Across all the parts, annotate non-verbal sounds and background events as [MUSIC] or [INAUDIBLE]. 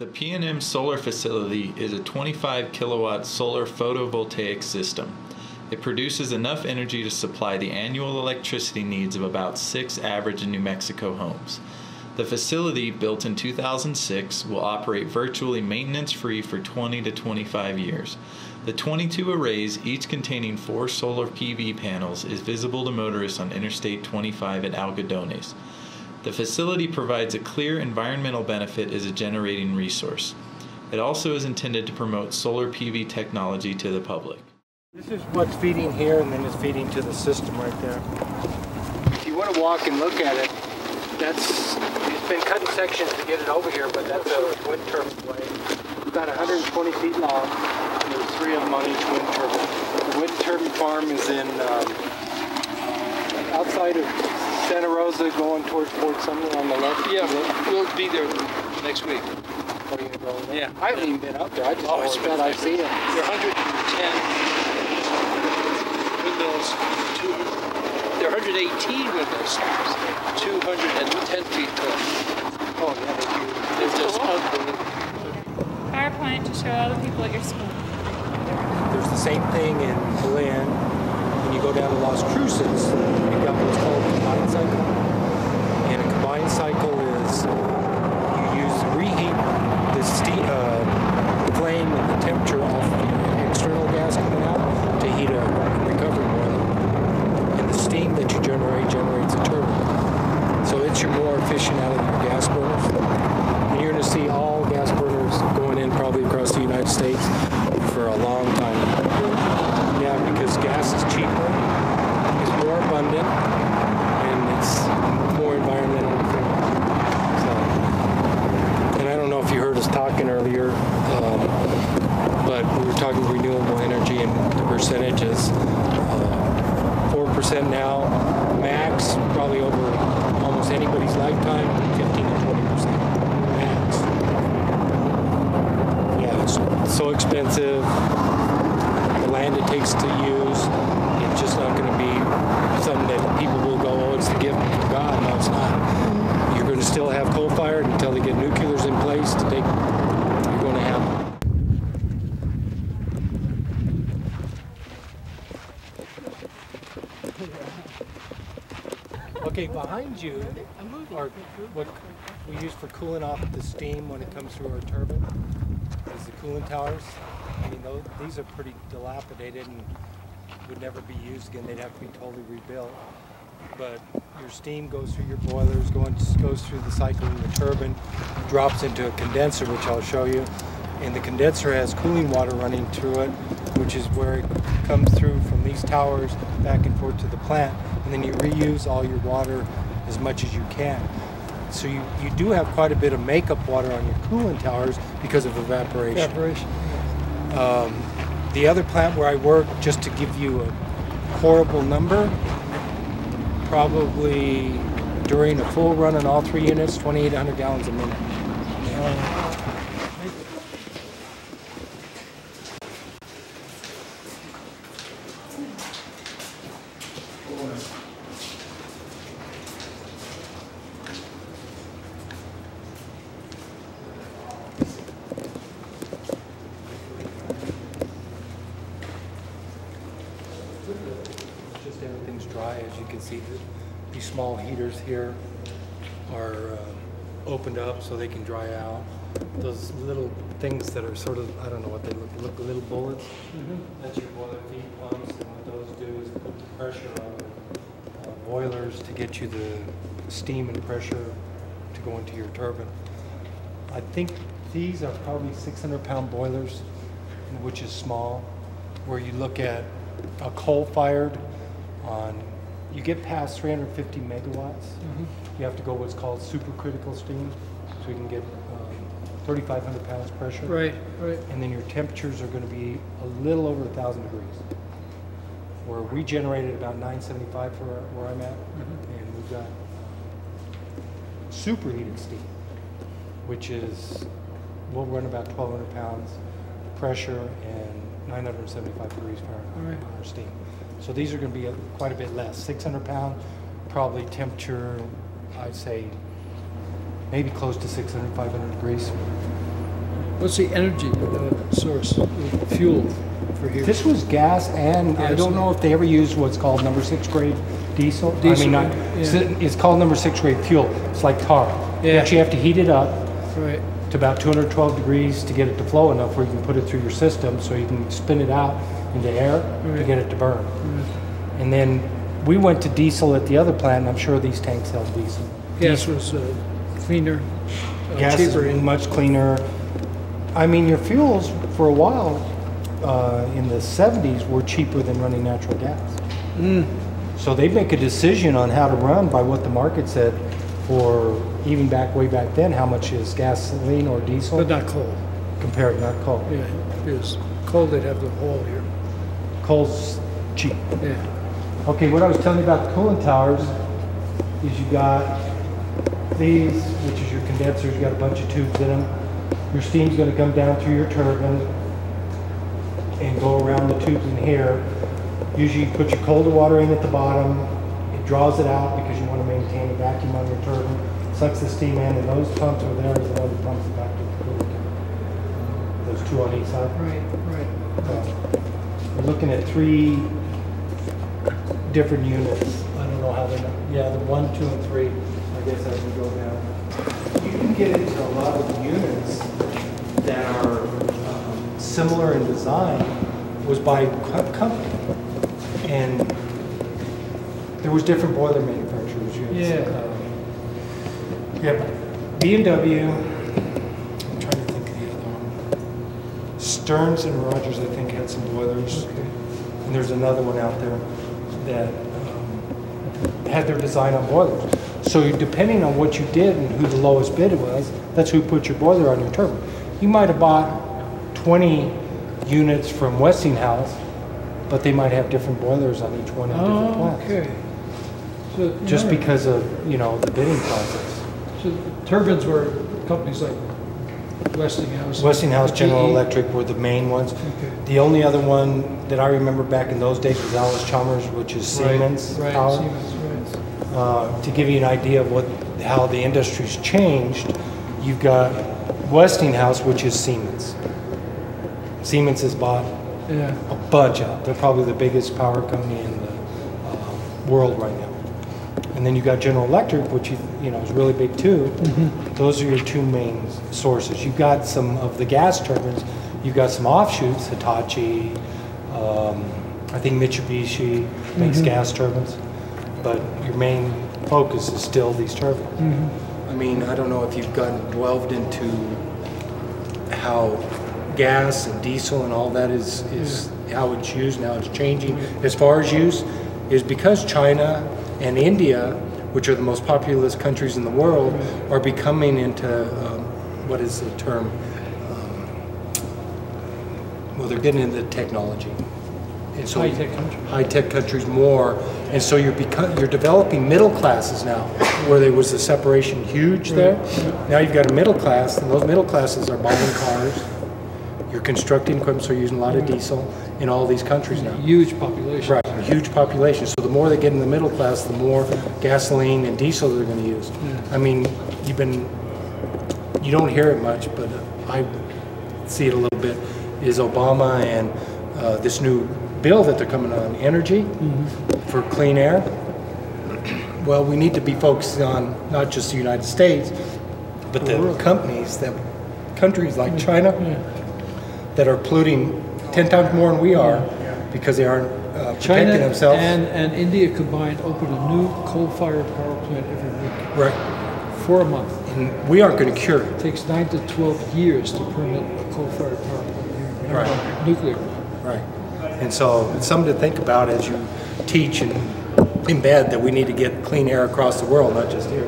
The PNM solar facility is a 25 kilowatt solar photovoltaic system. It produces enough energy to supply the annual electricity needs of about six average New Mexico homes. The facility, built in 2006, will operate virtually maintenance free for 20 to 25 years. The 22 arrays, each containing four solar PV panels, is visible to motorists on Interstate 25 at Algodones. The facility provides a clear environmental benefit as a generating resource. It also is intended to promote solar PV technology to the public. This is what's feeding here and then it's feeding to the system right there. If you want to walk and look at it, that's, it's been cut in sections to get it over here, but that's a wind turbine blade. About 120 feet long. There's three of them on each wind turbine. The wind turbine farm is in um, outside of Santa Rosa going towards Fort Sumner on the left. Yeah, we'll, we'll be there next week. Are you gonna go over there? Yeah. I haven't even been up there. I just Oh, know it's it's that I see it. There are 110 windmills, two, there are 118 windmills, 210 feet tall. Oh, yeah, they're huge. They're just unbelievable. PowerPoint to show all the people at your school. There's the same thing in Berlin. When you go down to Las Cruces, you've got what's called a combined cycle. And a combined cycle is you use reheat the steam, uh, flame and the temperature off the external gas coming out to heat a recovery boiler. And the steam that you generate generates a turbine. So it's your more efficient out of your gas burners. And you're going to see all gas burners going in probably across the United States for a long time. Yeah, because gas is cheaper, it's more abundant, and it's more environmentally friendly. So, and I don't know if you heard us talking earlier, um, but we were talking renewable energy and the percentages. Uh, Four percent now, max, probably over almost anybody's lifetime, fifteen to twenty percent, max. Yeah, it's so expensive. The land it takes to use, it's just not going to be something that people will go, oh, it's the gift from God. No, it's not. You're going to still have coal fired until they get nuclears in place to take. You're going to have. Okay, behind you what we use for cooling off the steam when it comes through our turbine. Is the cooling towers. I mean, those, these are pretty dilapidated and would never be used again. They'd have to be totally rebuilt. But your steam goes through your boilers, going, goes through the cycle in the turbine, drops into a condenser, which I'll show you. And the condenser has cooling water running through it, which is where it comes through from these towers back and forth to the plant. And then you reuse all your water as much as you can. So you, you do have quite a bit of makeup water on your cooling towers because of evaporation. Evaporation. Um, the other plant where I work, just to give you a horrible number, probably during a full run on all three units, 2,800 gallons a minute. Just everything's dry, as you can see. The- These here are uh, opened up so they can dry out. Those little things that are sort of, I don't know what they look, look little bullets. That's your boiler feed pumps, and what those do is put the pressure on uh, boilers to get you the steam and pressure to go into your turbine. I think these are probably 600 pound boilers, which is small, where you look at a coal fired on, you get past 350 megawatts, you have to go what's called supercritical steam, so you can get um, 3,500 pounds pressure. Right, right. And then your temperatures are going to be a little over 1,000 degrees. Where we generated about 975 for where I'm at, and we've got superheated steam, which is, we'll run about 1,200 pounds pressure and 975 degrees Fahrenheit Right. on our steam. So these are going to be a, quite a bit less, 600 pound, probably temperature, I'd say maybe close to 600, 500 degrees. What's the energy uh, source, uh, fuel for here? This was gas, and I don't know if they ever used what's called number six grade diesel. diesel. I mean, not, yeah. it's called number six grade fuel. It's like tar. You Yeah. actually have to heat it up Right, to about 212 degrees to get it to flow enough where you can put it through your system so you can spin it out into air to get it to burn. And then we went to diesel at the other plant, and I'm sure these tanks held diesel. gas was uh, cleaner, uh, Gas cheaper. is much cleaner. I mean, your fuels for a while uh, in the 70s were cheaper than running natural gas. Mm. So they make a decision on how to run by what the market said for even back way back then, how much is gasoline or diesel But not coal. compared, not coal. Yeah, because coal, they'd have the hole here. Coal's cheap. Yeah. Okay, what I was telling you about the cooling towers is you got these, which is your condensers, you got a bunch of tubes in them. Your steam's gonna come down through your turbine and go around the tubes in here. Usually you put your colder water in at the bottom, it draws it out because you wanna maintain a vacuum on your turbine, sucks the steam in, and those pumps over there is that pumps it back to the cooling tower. Those two on each side. Right, right. Looking at three different units. I don't know how they're, yeah, the one, two, and three, I guess as we go down. You can get into a lot of units that are um, similar in design was by company. And there was different boiler manufacturers. Had, Yeah. um, Yep, B and W, I'm trying to think of the other one. Stearns and Rogers, I think, had some boilers. And there's another one out there that um, had their design on boilers. So depending on what you did and who the lowest bid was, that's who put your boiler on your turbine. You might have bought 20 units from Westinghouse, but they might have different boilers on each one in different Oh, plants. okay. So, Just because of, you know, the bidding process. So turbines were companies like Westinghouse. Westinghouse, General GE. Electric were the main ones. Okay. The only other one that I remember back in those days was Allis-Chalmers, which is Right, Siemens Right, power. Siemens, right. Uh, to give you an idea of what, how the industry's changed, you've got Westinghouse, which is Siemens. Siemens has bought Yeah, a bunch out. They're probably the biggest power company in the uh, world right now. And then you got General Electric, which you, you know is really big too. Mm-hmm. Those are your two main sources. You've got some of the gas turbines. You've got some offshoots, Hitachi. Um, I think Mitsubishi makes mm-hmm. gas turbines, but your main focus is still these turbines. Mm-hmm. I mean, I don't know if you've gotten delved into how gas and diesel and all that is, is how it's used now, it's changing as far as use, is because China and India, which are the most populous countries in the world, are becoming into, um, what is the term? Um, Well, they're getting into technology. And so High-tech countries. high-tech countries more, and so you're become, you're developing middle classes now, where there was a separation huge there. Now you've got a middle class, and those middle classes are buying cars. You're constructing equipment, so you're using a lot of diesel in all these countries now. huge population. Right, huge population. So the more they get in the middle class, the more gasoline and diesel they're going to use. I mean, you've been, you don't hear it much, but I see it a little bit. Is Obama and uh, this new bill that they're coming on energy for clean air? Well, we need to be focusing on not just the United States, but the companies that countries like China that are polluting ten times more than we are because they aren't China protecting themselves. and, and India combined open a new coal-fired power plant every week right. for a month. And we aren't going to cure it. It takes nine to 12 years to permit a coal-fired power plant here. Right. Nuclear. Right. And so it's something to think about as you teach and embed that we need to get clean air across the world, not just here.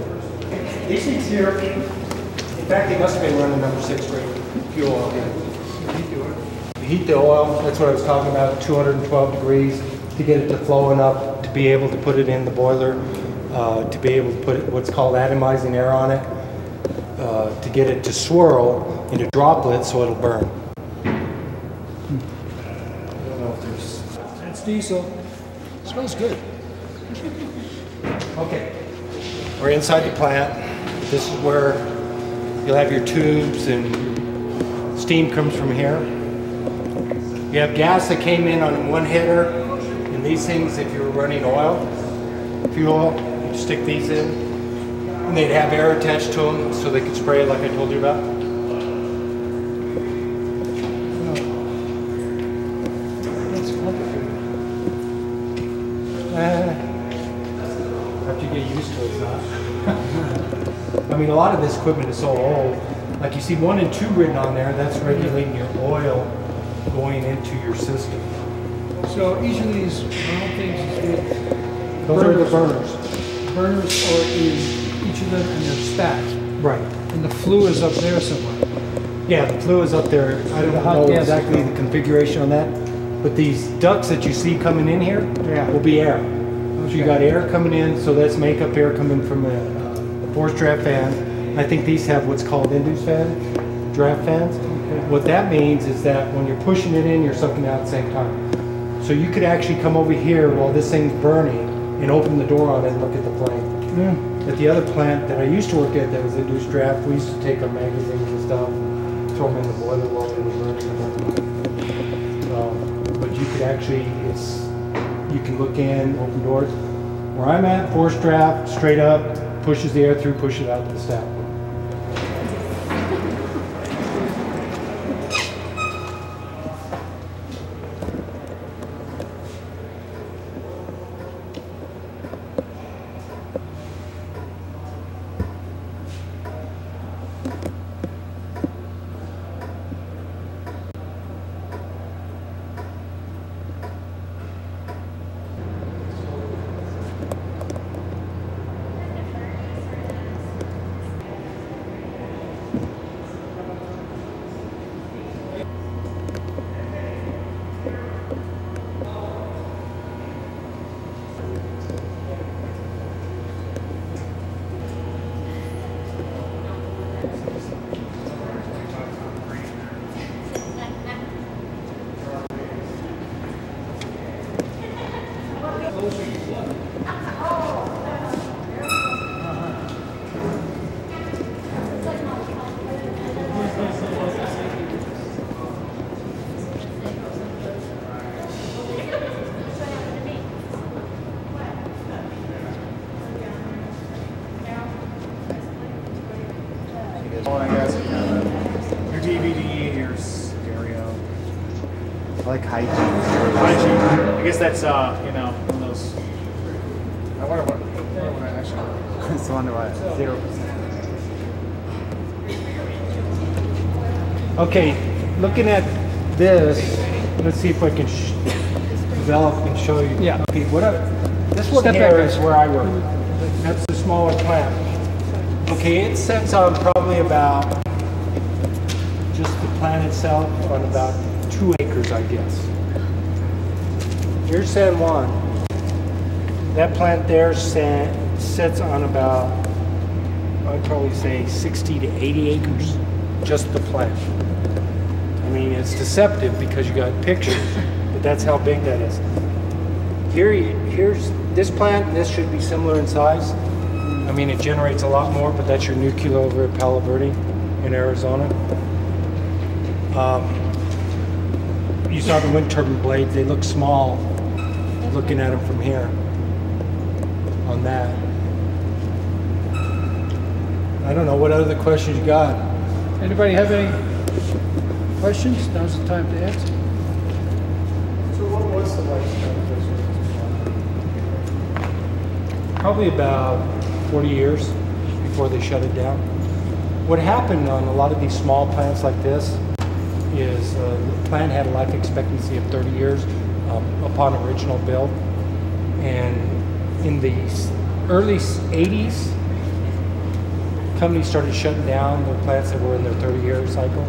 These things here, in fact, they must have been running number six grade fuel oil here. Heat the oil, that's what I was talking about, 212 degrees to get it to flow enough to be able to put it in the boiler, uh, to be able to put it, what's called atomizing air on it, uh, to get it to swirl into droplets so it'll burn. I don't know if there's It's diesel. Smells good. Okay. We're inside the plant. This is where you'll have your tubes and steam comes from here. You have gas that came in on one header, and these things, if you were running oil, fuel, you stick these in, and they'd have air attached to them so they could spray it like I told you about. After you uh, get used to it, not. [LAUGHS] I mean, a lot of this equipment is so old. Like you see one and two written on there, that's regulating your oil going into your system. So each of these round things is with Those are the burners. burners or is each of them and they're stacked. Right. And the flue is up there somewhere. Yeah, the flue is up there. I don't know gas exactly the configuration on that, but these ducts that you see coming in here Yeah. will be air. So you got air coming in, so that's makeup air coming from a, uh, a forced draft fan. I think these have what's called induced fan, draft fans. Okay. What that means is that when you're pushing it in, you're sucking out at the same time. So you could actually come over here while this thing's burning and open the door on it and look at the flame. At the other plant that I used to work at that was induced draft, we used to take our magazines and stuff, throw them in the boiler while they were burning. Um, But you could actually, it's, you can look in, open doors. Where I'm at, forced draft, straight up, pushes the air through, pushes it out to the stack. Well, I guess your DVD, your stereo. I like hygiene. Hygiene. I guess that's uh, you know, one of those. I wonder what. Wonder what I actually. [LAUGHS] it's wonder why zero percent. Okay, looking at this, let's see if I can sh- develop and show you. Yeah. Okay, what I, this one Step here back, is guys. where I work. That's the smaller plant. Okay, it sets on probably about, just the plant itself, on about two acres, I guess. Here's San Juan. That plant there sa- sits on about, I'd probably say 60 to 80 acres, just the plant. I mean, it's deceptive because you got pictures, but that's how big that is. Here, here's this plant. This should be similar in size. I mean, it generates a lot more, but that's your nuclear over at Palo Verde in Arizona. Um, you saw the wind turbine blades. They look small looking at them from here on that. I don't know. What other questions you got? Anybody have any questions? Now's the time to answer. So what was the lifespan of this? Probably about 40 years before they shut it down. What happened on a lot of these small plants like this is uh, the plant had a life expectancy of 30 years um, upon original build. And in the early 80s, companies started shutting down the plants that were in their 30 year cycle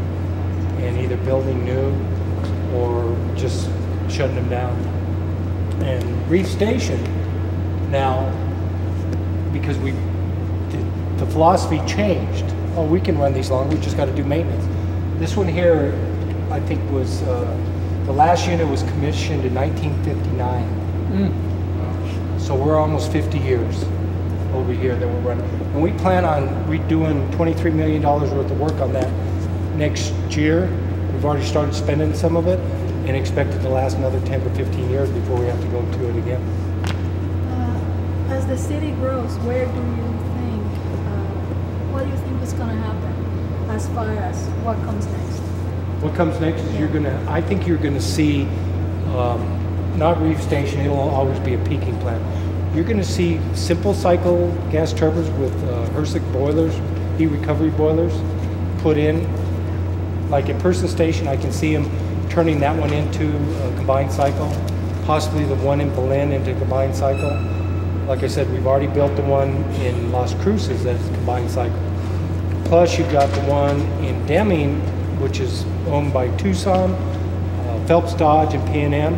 and either building new or just shutting them down. And Reeves Station now, because we, the, the philosophy changed. Oh, we can run these long. We just got to do maintenance. This one here, I think was uh, the last unit was commissioned in 1959. So we're almost 50 years over here that we're running. And we plan on redoing $23 million worth of work on that next year. We've already started spending some of it and expect it to last another 10 to 15 years before we have to go to it again. Uh, as the city grows, where do you think, uh, what do you think is going to happen as far as what comes next? What comes next is you're gonna, I think you're gonna see, um, not Reeves Station, it'll always be a peaking plant. You're gonna see simple cycle gas turbines with uh, boilers, heat recovery boilers, put in. Like at Person Station, I can see them turning that one into a combined cycle, possibly the one in Berlin into a combined cycle. Like I said, we've already built the one in Las Cruces that's combined cycle. Plus, you've got the one in Deming, which is owned by Tucson, uh, Phelps Dodge, and PNM,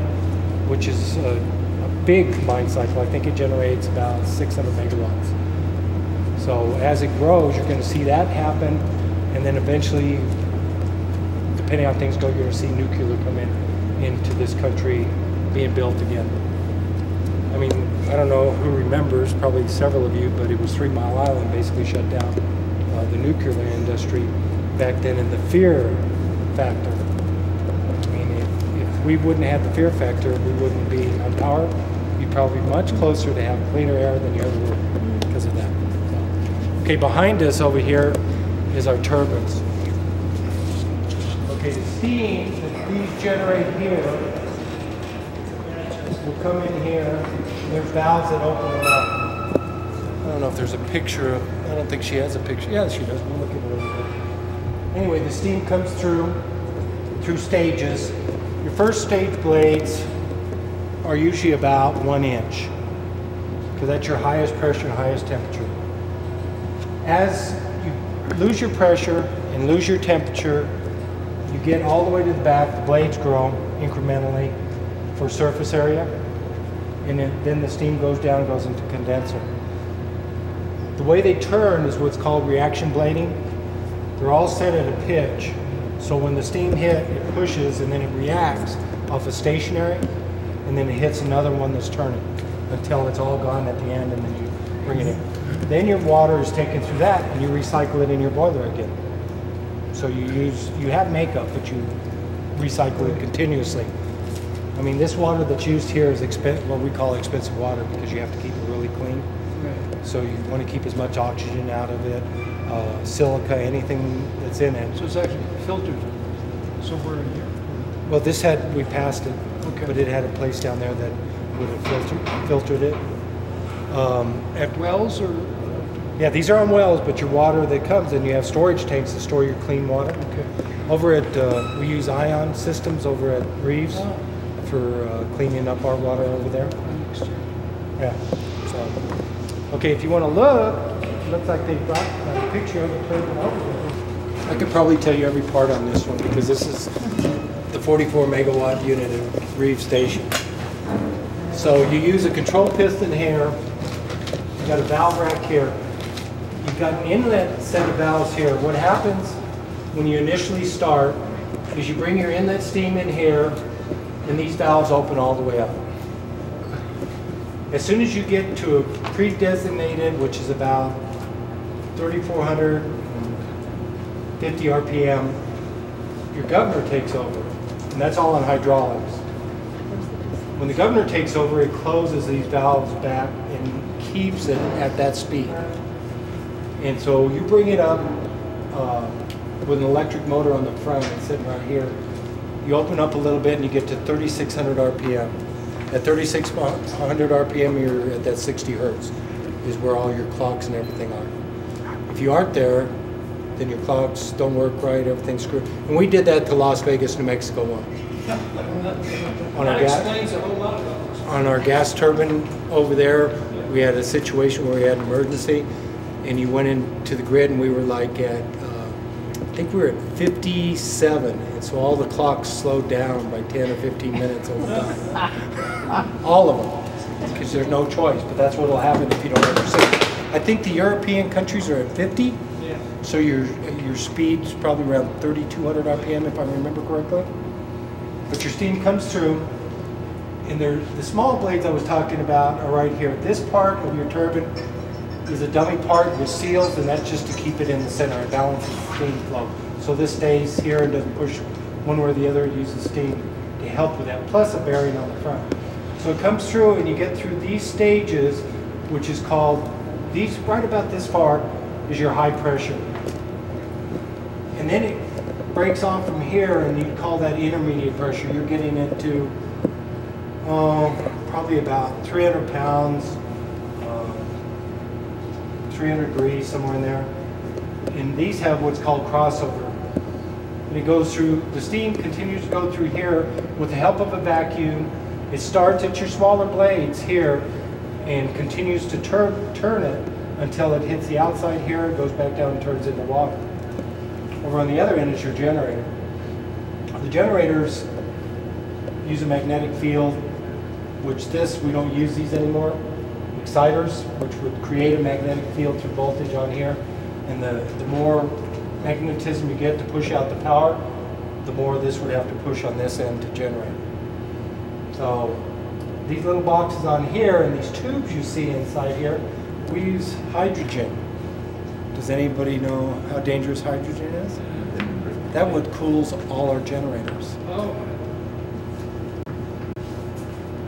which is a, a big combined cycle. I think it generates about 600 megawatts. So as it grows, you're going to see that happen, and then eventually, depending on things go, you're going to see nuclear come in into this country being built again. I mean, I don't know who remembers, probably several of you, but it was Three Mile Island basically shut down uh, the nuclear industry back then in the fear factor. I mean, if, if we wouldn't have the fear factor, we wouldn't be on power. We'd probably be much closer to have cleaner air than you ever were because of that. So, okay, behind us over here is our turbines. Okay, the steam that these generate here will come in here. And there's valves that open it up. I don't know if there's a picture of, I don't think she has a picture. Yeah, she does. We'll look at it. Anyway, the steam comes through, through stages. Your first stage blades are usually about one inch because that's your highest pressure and highest temperature. As you lose your pressure and lose your temperature, you get all the way to the back, the blades grow incrementally for surface area, and then, then the steam goes down and goes into condenser. The way they turn is what's called reaction blading. They're all set at a pitch, so when the steam hit, it pushes and then it reacts off a stationary, and then it hits another one that's turning until it's all gone at the end, and then you bring it in. Then your water is taken through that, and you recycle it in your boiler again. So you use, you have makeup, but you recycle it continuously. I mean, this water that's used here is expen- what we call expensive water because you have to keep it really clean. So you want to keep as much oxygen out of it, uh, silica, anything that's in it. So it's actually filtered somewhere in here. Well, this had, we passed it, Okay. but it had a place down there that would have filtered, filtered it. Um, at- Wells or? yeah, these are on wells, but your water that comes, and you have storage tanks to store your clean water. Okay. Over at, uh, we use ion systems over at Reeves Oh. for uh, cleaning up our water over there. Yeah. So, okay, if you want to look, it looks like they've got picture of the. I could probably tell you every part on this one because this is the 44 megawatt unit at Reeves Station. So you use a control piston here. You've got a valve rack here. You've got an inlet set of valves here. What happens when you initially start is you bring your inlet steam in here and these valves open all the way up. As soon as you get to a pre-designated, which is about 3,450 RPM, your governor takes over. And that's all on hydraulics. When the governor takes over, it closes these valves back and keeps it at that speed. And so you bring it up uh, with an electric motor on the front, it's sitting right here. You open up a little bit and you get to 3,600 RPM. At 3,600 RPM, you're at that 60 hertz, is where all your clocks and everything are. If you aren't there, then your clocks don't work right, everything's screwed. And we did that to Las Vegas, New Mexico one. On our gas, on our gas turbine over there, we had a situation where we had an emergency, and you went into the grid, and we were like at, uh, I think we were at 57, and so all the clocks slowed down by 10 or 15 minutes over time. [LAUGHS] All of them, because there's no choice, but that's what'll happen if you don't ever see it. I think the European countries are at 50, so your, your speed's probably around 3,200 RPM, if I remember correctly. But your steam comes through, and there, the small blades I was talking about are right here. This part of your turbine is a dummy part with seals, and that's just to keep it in the center. It balances the steam flow. So this stays here and doesn't push one way or the other. It uses steam to help with that, plus a bearing on the front. So it comes through and you get through these stages, which is called, these, right about this far is your high pressure. And then it breaks off from here and you call that intermediate pressure. You're getting into, um, probably about 300 pounds, um, 300 degrees, somewhere in there. And these have what's called crossover. And it goes through, the steam continues to go through here with the help of a vacuum. It starts at your smaller blades here and continues to turn, turn it until it hits the outside here, goes back down and turns into water. Over on the other end is your generator. The generators use a magnetic field, which this, we don't use these anymore. Exciters, which would create a magnetic field through voltage on here. And the, the more magnetism you get to push out the power, the more this would have to push on this end to generate. So these little boxes on here and these tubes you see inside here, we use hydrogen. Does anybody know how dangerous hydrogen is? That would cools all our generators. Oh,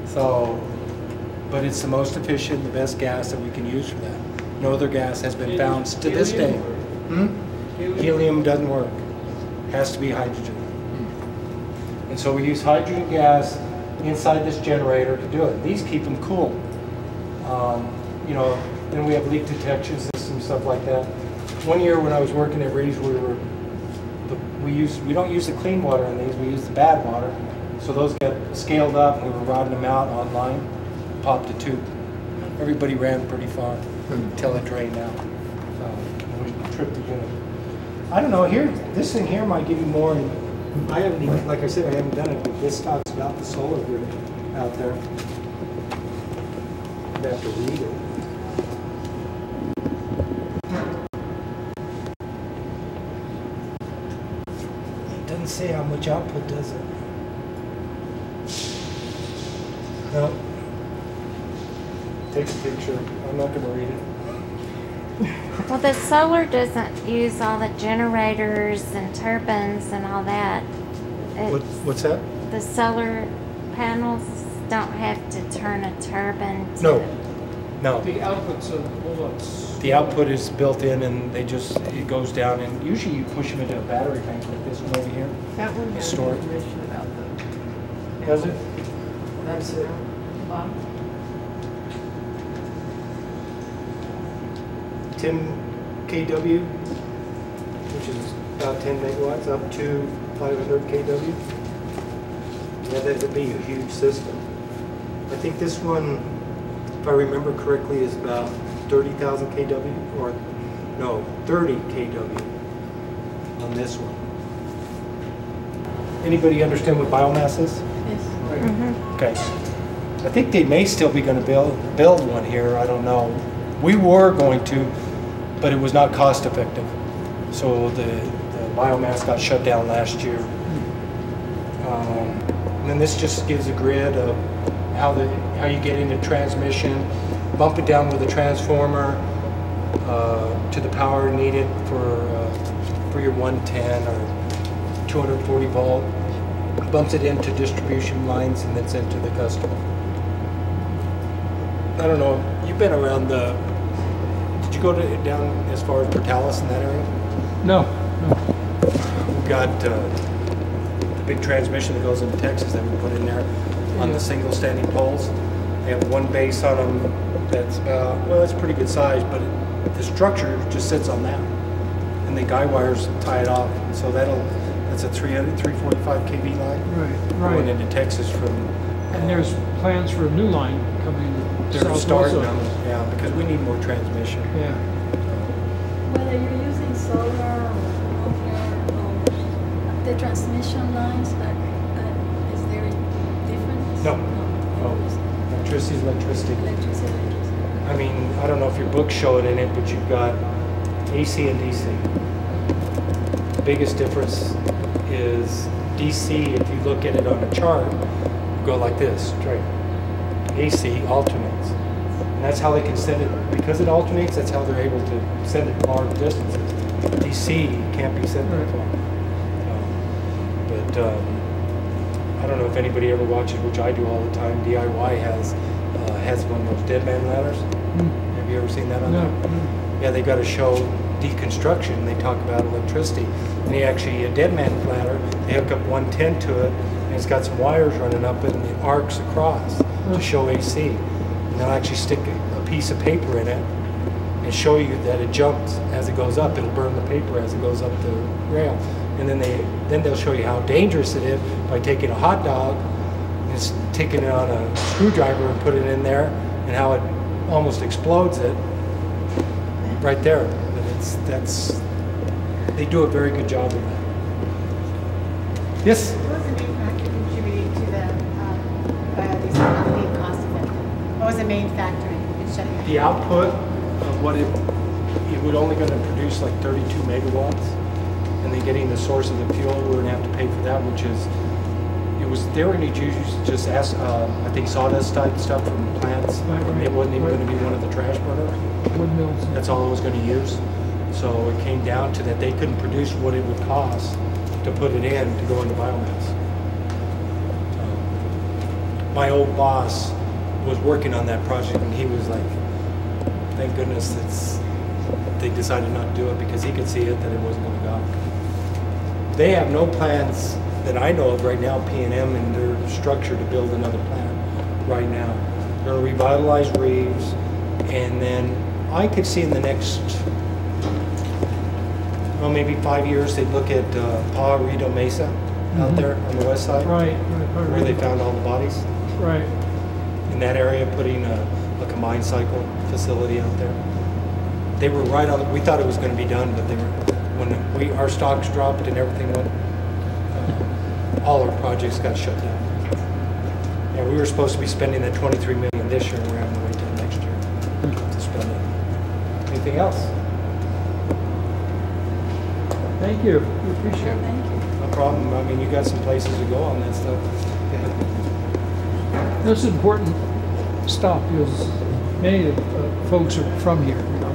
So, but it's the most efficient, the best gas that we can use for that. No other gas has been found to this day. Hmm? Helium doesn't work. Has to be hydrogen. And so we use hydrogen gas inside this generator to do it. These keep them cool. Um, you know, then we have leak detection systems, stuff like that. One year when I was working at Reeves, we were, the- we use, we don't use the clean water in these, we use the bad water. So those got scaled up, and we were rodding them out online, popped a tube. Everybody ran pretty far until it drained out. We tripped the unit. I don't know, here, this thing here might give you more, I haven't even, like I said, I haven't done it, but this talks about the solar grid out there. I'd have to read it. It doesn't say how much output, does it? No. Take a picture, I'm not gonna read it. Well, the solar doesn't use all the generators and turbines and all that. What, It's- what's that? The solar panels don't have to turn a turbine to. No, no. the outputs of, hold on. s- The output is built in and they just, it goes down and usually you push them into a battery bank like this one over here. That one has Store information about the. Does it? That's it. Bottom. Ten KW, which is about ten megawatts, up to five hundred KW. Yeah, that would be a huge system. I think this one, if I remember correctly, is about thirty thousand KW, or, no, thirty KW on this one. Anybody understand what biomass is? Yes. Mhm. Okay. I think they may still be gonna build, build one here, I don't know. We were going to, but it was not cost effective. So the, the biomass got shut down last year. Um, And then this just gives a grid of how the, how you get into transmission, bump it down with a transformer, uh, to the power needed for, uh, for your 110 or 240 volt, bumps it into distribution lines and then sent to the customer. I don't know, you've been around the, you go to, down as far as Portales in that area? No, no. We've got uh, the big transmission that goes into Texas that we put in there on the single standing poles. They have one base on them that's about, well, it's pretty good size, but it- the structure just sits on that. And the guy wires tie it off, so that'll, that's a 300, 345 kV line Right, going right. into Texas from. And there's plans for a new line coming They're starting also. Them, yeah, because we need more transmission. Yeah. Whether you're using solar or nuclear the transmission lines, are, uh, is there a difference? No. No. Oh. Electricity is electricity. Electricity, electricity. I mean, I don't know if your books show it in it, but you've got AC and DC. The biggest difference is DC, if you look at it on a chart, go like this, straight. AC alternates. And that's how they can send it, because it alternates, that's how they're able to send it long distances. DC can't be sent that far. Um, But um, I don't know if anybody ever watches, which I do all the time, DIY has, uh, has one of those dead man ladders. Have you ever seen that on No, there? Yeah, they've got a show deconstruction. They talk about electricity. And they actually, a dead man ladder, they hook up 110 to it, and it's got some wires running up it, and it arcs across to show AC. And they'll actually stick a, piece of paper in it and show you that it jumps as it goes up. It'll burn the paper as it goes up the rail. And then they then they'll show you how dangerous it is by taking a hot dog and taking it on a screwdriver and put it in there and how it almost explodes it right there. But it's that's they do a very good job of that. Yes. What was the main factor contributing to the, um, uh, these not being cost effective? What was the main factor in shutting it? the output of what it, it would only going to produce like 32 megawatts. And then getting the source of the fuel, we're going to have to pay for that, which is, it was, they were going to use just as, uh, I think sawdust type stuff from the plants. Right, right, It wasn't even right. going to be one of the trash burners. Windmills. That's all it was going to use. So it came down to that they couldn't produce what it would cost to put it in to go into biomass. Um, My old boss was working on that project and he was like, thank goodness it's, they decided not to do it because he could see it that it wasn't going to go. They have no plans that I know of right now, P and M and their structure to build another plant right now. They're gonna revitalize Reeves and then I could see in the next, well, maybe five years, they'd look at uh, Pajarito Mesa out Mhm. there on the west side. Right, right, right. Where they found all the bodies Right. In that area, putting a, a combined cycle facility out there. They were right on, we thought it was gonna be done, but they were, when we, our stocks dropped and everything went, uh, all our projects got shut down. Yeah, we were supposed to be spending that twenty-three million this year, and we're having to wait till next year to spend it. Anything else? Thank you. We appreciate it. Thank you. No problem, I mean, you got some places to go on that stuff. This is important stop because many of the uh, folks are from here. And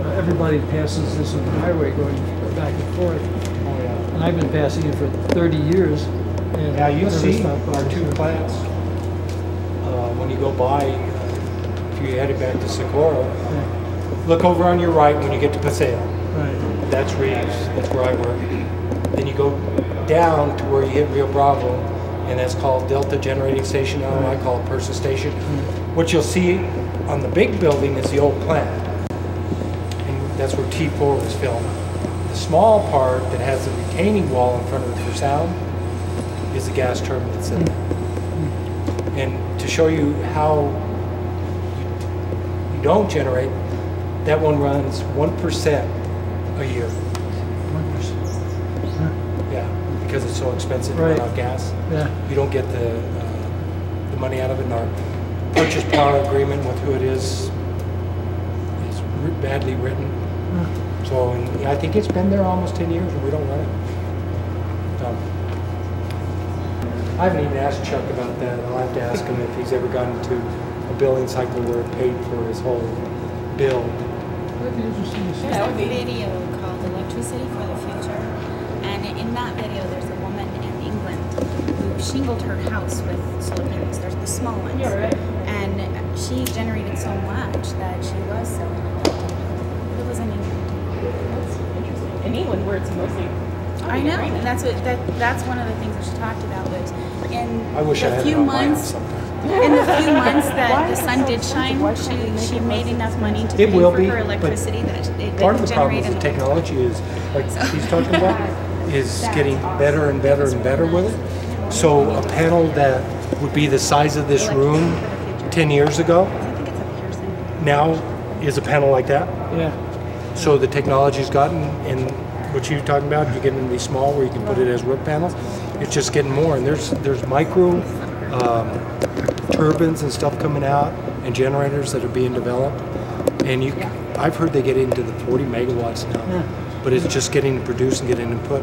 uh, everybody passes this on the highway going back and forth. Oh, yeah. And I've been passing it for 30 years. and Yeah, you see our two plants, uh, when you go by, uh, if you're headed back to Socorro, Yeah, look over on your right when you get to Paseo. Right. That's Reeves, that's where I work. Then you go down to where you hit Rio Bravo, and that's called Delta Generating Station, now I call it Person Station. What you'll see on the big building is the old plant. And that's where T4 was filmed. The small part that has the retaining wall in front of it for sound is the gas turbine that's in there. And to show you how you don't generate, that one runs 1% a year. Yeah, because it's so expensive to run Right. out gas. Yeah. You don't get the, uh, the money out of it. And our purchase power agreement with who it is is writ- badly written. So, and I think it's been there almost 10 years and we don't run it. Um, I haven't even asked Chuck about that. I'll have to ask him if he's ever gotten to a billing cycle where it paid for his whole bill. That'd be interesting to see. There's a video called Electricity for the Future. And in that video, there's a woman in England who shingled her house with solar panels. There's the small ones. Yeah, right. And she generated so much that she was selling it. It was in England. That's interesting. In England, where it's mostly. I know, and that's what that that's one of the things that she talked about was in I wish I the had few it on my house months in the few [LAUGHS] months that the sun did shine, she she made enough money to It pay will for be, her electricity that it Part of didn't the problem generate with the technology is, like she's talking [LAUGHS] about, is getting better and better and better with it. So a panel that would be the size of this room 10 years ago now is a panel like that. Yeah. So the technology's gotten, and what you're talking about, you're getting these small where you can put it as roof panels. It's just getting more, and there's there's micro um, turbines and stuff coming out, and generators that are being developed. And you, I've heard they get into the 40 megawatts now, yeah. but it's just getting to produce and getting input.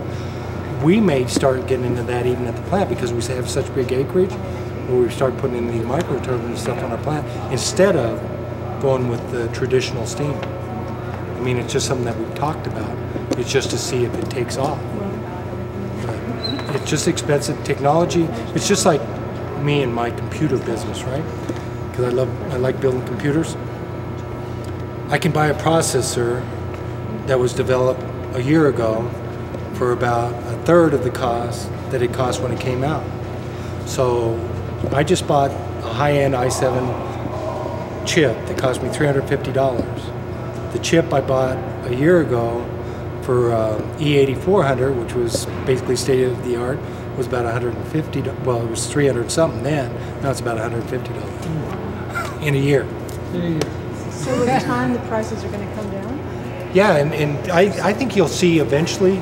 We may start getting into that even at the plant because we have such big acreage, where we start putting in these micro turbines and stuff on our plant instead of going with the traditional steam. I mean, it's just something that we've talked about. It's just to see if it takes off. But it's just expensive technology. It's just like me and my computer business, right? Because I love, I like building computers. I can buy a processor that was developed a year ago for about a third of the cost that it cost when it came out. So I just bought a high-end i7 chip that cost me $350. The chip I bought a year ago for uh, E8400, which was basically state of the art, was about 150. do- Well, it was 300 something then. Now it's about 150 dollars in a year. So with time, the prices are going to come down? Yeah, and, and I, I think you'll see eventually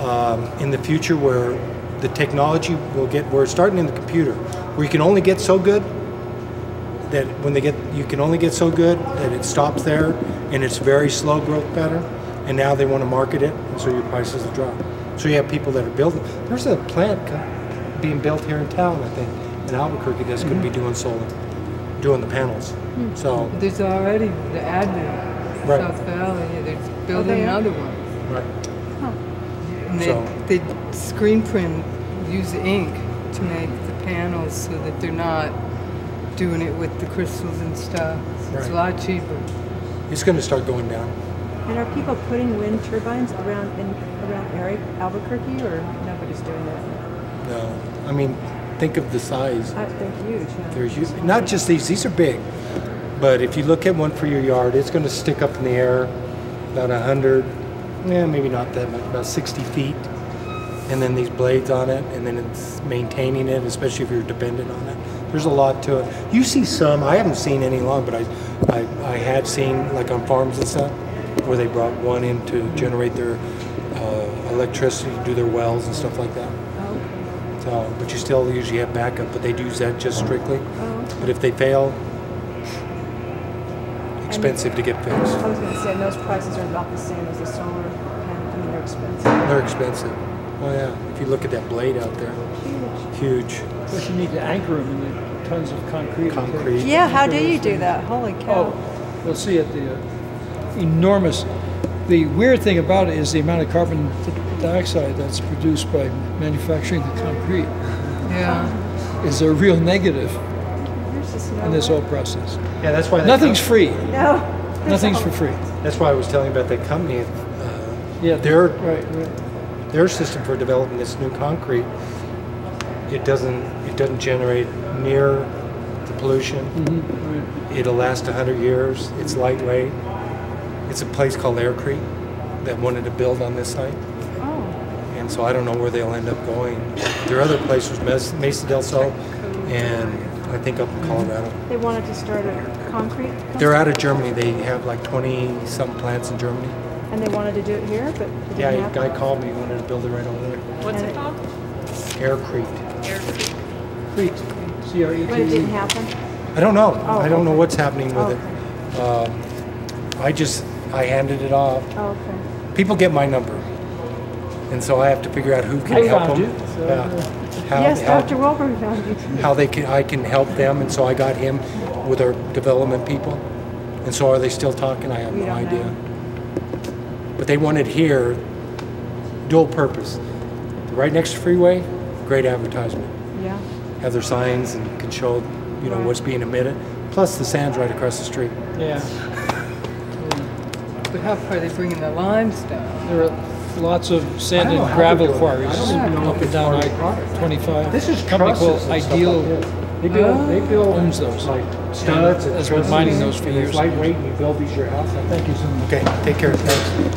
um, in the future where the technology will get, we're starting in the computer, where you can only get so good that when they get, you can only get so good that it stops there and it's very slow growth pattern. And now they want to market it, and so your prices will drop. So you have people that are building. There's a plant being built here in town, I think, in Albuquerque that's going to be doing solar, doing the panels. So, There's already the Advent, Right. South Valley, they're Oh, building they another one. right. And So- they, they screen print, use ink to make the panels so that they're not doing it with the crystals and stuff. It's a lot cheaper. It's going to start going down. And are people putting wind turbines around in around Eric, Albuquerque, or nobody's doing that? No, I mean, think of the size. Uh, they're huge. Yeah. They're huge. Not just these; these are big. But if you look at one for your yard, it's going to stick up in the air about a hundred, yeah, maybe not that much, about sixty feet, and then these blades on it, and then it's maintaining it, especially if you're dependent on it. There's a lot to it. You see some. I haven't seen any long, but I, I, I had seen like on farms and stuff where they brought one in to generate their uh, electricity, to do their wells and stuff like that. Oh. So, but you still usually have backup, but they do use that just strictly. Oh. But if they fail, expensive to get fixed. I was going to say, and those prices are about the same as the solar panel. I mean, they're expensive. They're expensive. Oh yeah, if you look at that blade out there, huge. huge. But you need to anchor them in the tons of concrete. Concrete. Yeah, how do you do that? Holy cow! Oh, you'll see it, the uh, enormous, the weird thing about it is the amount of carbon dioxide that's produced by manufacturing the concrete Yeah. is a real negative There's just no in this whole process. Yeah, that's why. Nothing's free. No. Nothing's for free. That's why I was telling about that company. Uh, Yeah, their right, right. their system for developing this new concrete, it doesn't it doesn't generate near the pollution. Mhm, It'll last 100 years. It's lightweight. It's a place called Aircrete that wanted to build on this site. Oh. And so I don't know where they'll end up going. Their other place was Mes- Mesa del Sol, and I think up in Colorado. They wanted to start a concrete. company, They're out of Germany. They have like 20 some plants in Germany. And they wanted to do it here, but it Yeah, didn't a happen. guy called me. He wanted to build it right over there. What's And it it- called? Aircrete. Crete, C-R-E-T-E. But it didn't happen. I don't know. Oh, I don't know what's happening with it. Um, I just I handed it off. Oh, okay. People get my number, and so I have to figure out who can I help found them. you, so, Yeah. How, yes, how- Dr. Wilbur found you. how they can I can help them, and so I got him with our development people. And so are they still talking? I have We no idea. know. But they wanted here, dual purpose, right next to freeway, great advertisement. Yeah. Have their signs and can show, you know, Right. what's being emitted. Plus the sand's right across the street. Yeah. [LAUGHS] But how far are they bringing the limes down? There are lots of sand I don't know and gravel they're doing it. I quarries don't know up and down part of the product. I-25. This is company called trusses and stuff Ideal like. They build, ah. they build owns those. like studs and Has been mining those for years. It's lightweight and you build these your house. Thank you so much. Okay, take care. Thanks.